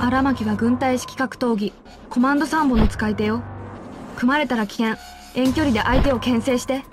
荒牧が軍隊式格闘技コマンド3本の使い手よ。組まれたら危険。遠距離で相手を牽制して。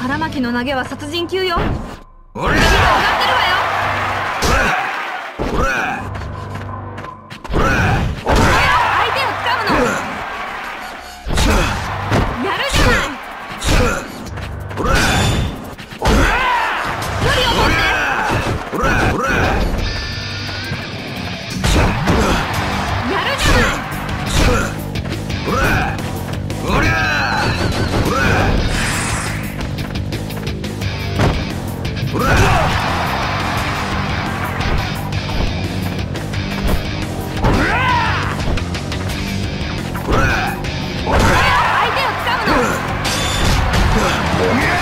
腹巻きの投げは殺人級よ。俺 Oh! Yeah.